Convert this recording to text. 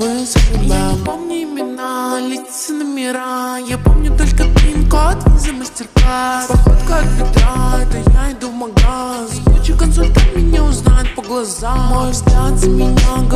мы Я не помню имена, лица, номера Я помню только пин-код, виза, мастер-класс. Походка от бедра, это я иду в магаз. Куча консультант меня узнает по глазам. Мой взгляд за меня